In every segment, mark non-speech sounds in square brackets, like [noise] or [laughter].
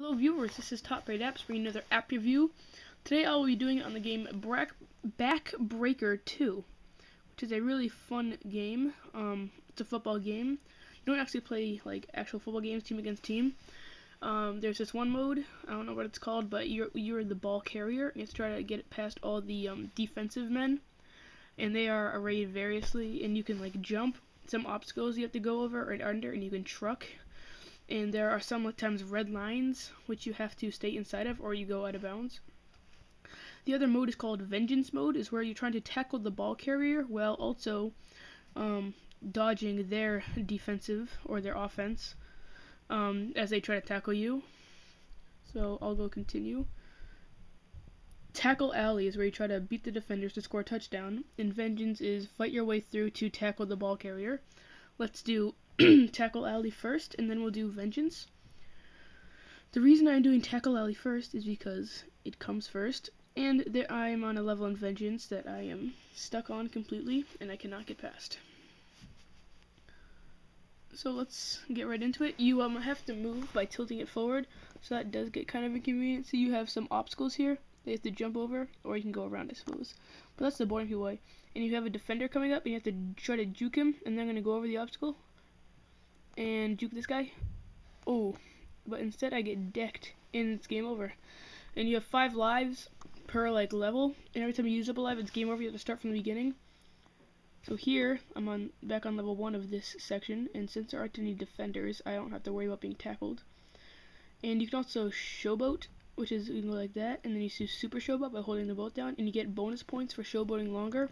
Hello viewers, this is Top Paid Apps bringing another app review. Today I will be doing it on the game Back Backbreaker 2, which is a really fun game. Um, it's a football game. You don't actually play like actual football games, team against team. Um, there's this one mode, I don't know what it's called, but you're you're the ball carrier, and you have to try to get it past all the um, defensive men, and they are arrayed variously, and you can like jump. Some obstacles you have to go over or under, and you can truck and there are sometimes red lines which you have to stay inside of or you go out of bounds. The other mode is called Vengeance mode, is where you're trying to tackle the ball carrier while also um, dodging their defensive or their offense um, as they try to tackle you. So I'll go continue. Tackle Alley is where you try to beat the defenders to score a touchdown, and Vengeance is fight your way through to tackle the ball carrier. Let's do [clears throat] Tackle Alley first, and then we'll do Vengeance. The reason I'm doing Tackle Alley first is because it comes first, and there I am on a level in Vengeance that I am stuck on completely, and I cannot get past. So let's get right into it. You um, have to move by tilting it forward, so that does get kind of inconvenient. So you have some obstacles here that you have to jump over, or you can go around, I suppose. But that's the boring way. And you have a defender coming up, and you have to try to juke him, and then I'm going to go over the obstacle, and juke this guy. Oh, but instead I get decked and it's game over. And you have five lives per like level, and every time you use up a life, it's game over. You have to start from the beginning. So here, I'm on back on level one of this section, and since there aren't any defenders, I don't have to worry about being tackled. And you can also showboat, which is you can go like that, and then you do super showboat by holding the boat down, and you get bonus points for showboating longer.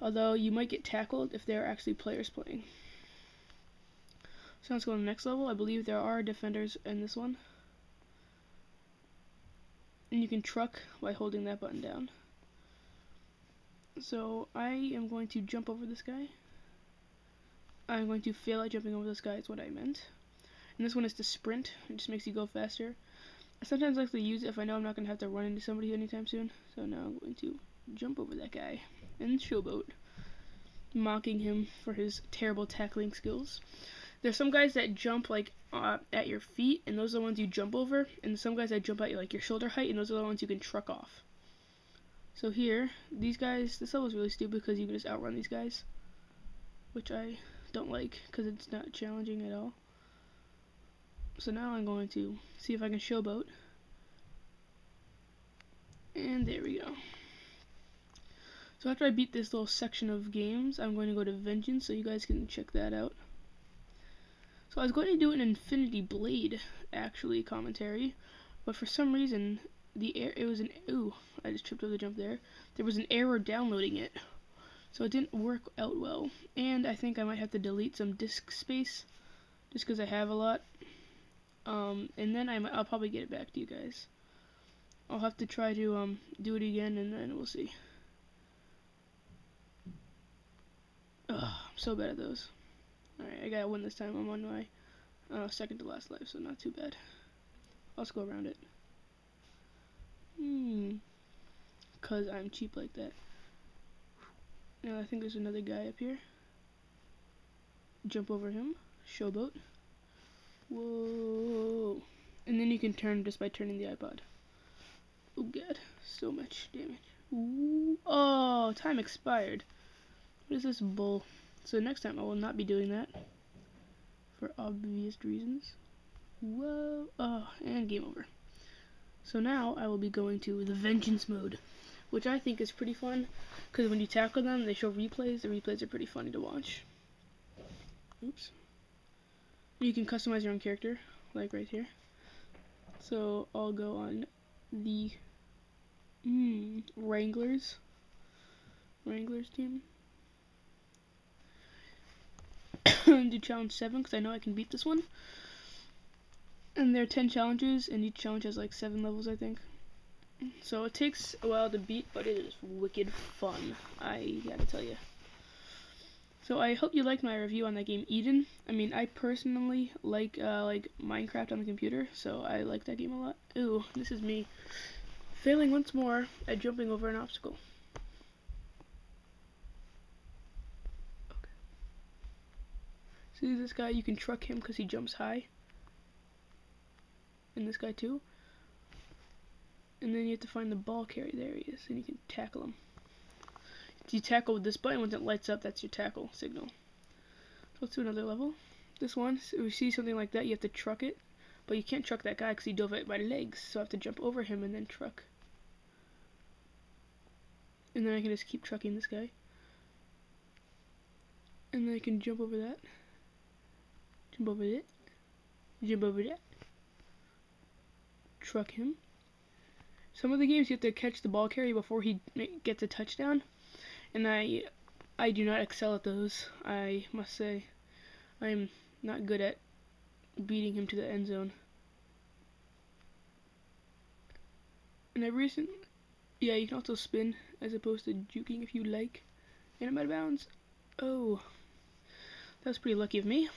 Although you might get tackled if there are actually players playing. So let's go to the next level. I believe there are defenders in this one. And you can truck by holding that button down. So I am going to jump over this guy. I'm going to fail at jumping over this guy is what I meant. And this one is to sprint. It just makes you go faster. I sometimes like to use it if I know I'm not going to have to run into somebody anytime soon. So now I'm going to jump over that guy and showboat. Mocking him for his terrible tackling skills. There's some guys that jump like uh, at your feet, and those are the ones you jump over, and some guys that jump at like your shoulder height, and those are the ones you can truck off. So here, these guys, this level is really stupid because you can just outrun these guys, which I don't like because it's not challenging at all. So now I'm going to see if I can showboat. And there we go. So after I beat this little section of games, I'm going to go to Vengeance so you guys can check that out. So I was going to do an Infinity Blade, actually, commentary, but for some reason, the air, it was an, ooh, I just tripped over the jump there. There was an error downloading it, so it didn't work out well. And I think I might have to delete some disk space, just because I have a lot. Um, and then I might, I'll probably get it back to you guys. I'll have to try to, um, do it again, and then we'll see. Ugh, I'm so bad at those. Alright, I gotta win this time. I'm on my uh, second to last life, so not too bad. I'll just go around it. Hmm. Because I'm cheap like that. Now I think there's another guy up here. Jump over him. Showboat. Whoa. And then you can turn just by turning the iPod. Oh god, so much damage. Ooh. Oh, time expired. What is this bull? So next time I will not be doing that. For obvious reasons. Whoa. Oh, and game over. So now I will be going to the Vengeance mode. Which I think is pretty fun. Because when you tackle them, they show replays. The replays are pretty funny to watch. Oops. You can customize your own character. Like right here. So I'll go on the mm, Wranglers. Wranglers team. [coughs] do challenge 7 because I know I can beat this one. And there are 10 challenges, and each challenge has like 7 levels, I think. So it takes a while to beat, but it is wicked fun, I gotta tell you. So I hope you liked my review on that game Eden. I mean, I personally like uh, like Minecraft on the computer, so I like that game a lot. Ooh, this is me failing once more at jumping over an obstacle. See this guy, you can truck him because he jumps high. and this guy too. And then you have to find the ball carrier. There he is, and you can tackle him. If you tackle with this button, when it lights up, that's your tackle signal. So let's do another level. This one, if we see something like that, you have to truck it. But you can't truck that guy because he dove it by legs, so I have to jump over him and then truck. And then I can just keep trucking this guy. And then I can jump over that. Jump over it. Jump over that. Truck him. Some of the games you have to catch the ball carrier before he gets a touchdown. And I I do not excel at those. I must say I'm not good at beating him to the end zone. And I recent yeah, you can also spin as opposed to juking if you like. And I'm out of bounds. Oh. That was pretty lucky of me.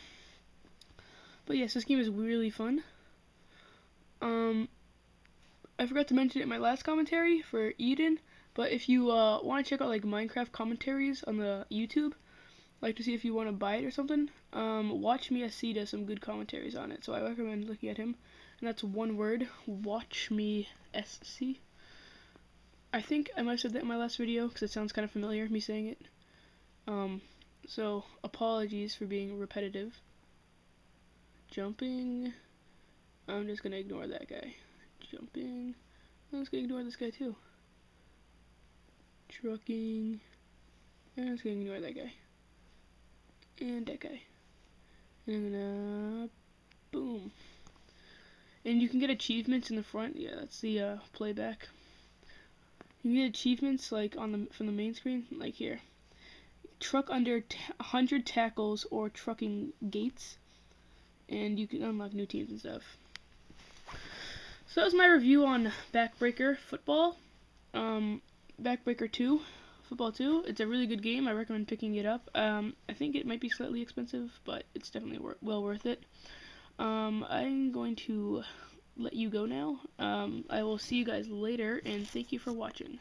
But yes, this game is really fun. Um, I forgot to mention it in my last commentary for Eden, but if you uh, want to check out like Minecraft commentaries on the YouTube, like to see if you want to buy it or something, um, Watch Me SC does some good commentaries on it, so I recommend looking at him. And that's one word, Watch Me SC. I think I might have said that in my last video because it sounds kind of familiar, me saying it. Um, so, apologies for being repetitive. Jumping. I'm just gonna ignore that guy. Jumping. I'm just gonna ignore this guy too. Trucking. I'm just gonna ignore that guy. And that guy. And then, uh, boom. And you can get achievements in the front. Yeah, that's the uh, playback. You can get achievements like on the from the main screen, like here. Truck under 100 tackles or trucking gates, and you can unlock new teams and stuff. So that was my review on Backbreaker Football. Um, Backbreaker 2, Football 2. It's a really good game. I recommend picking it up. Um, I think it might be slightly expensive, but it's definitely wor well worth it. Um, I'm going to let you go now. Um, I will see you guys later, and thank you for watching.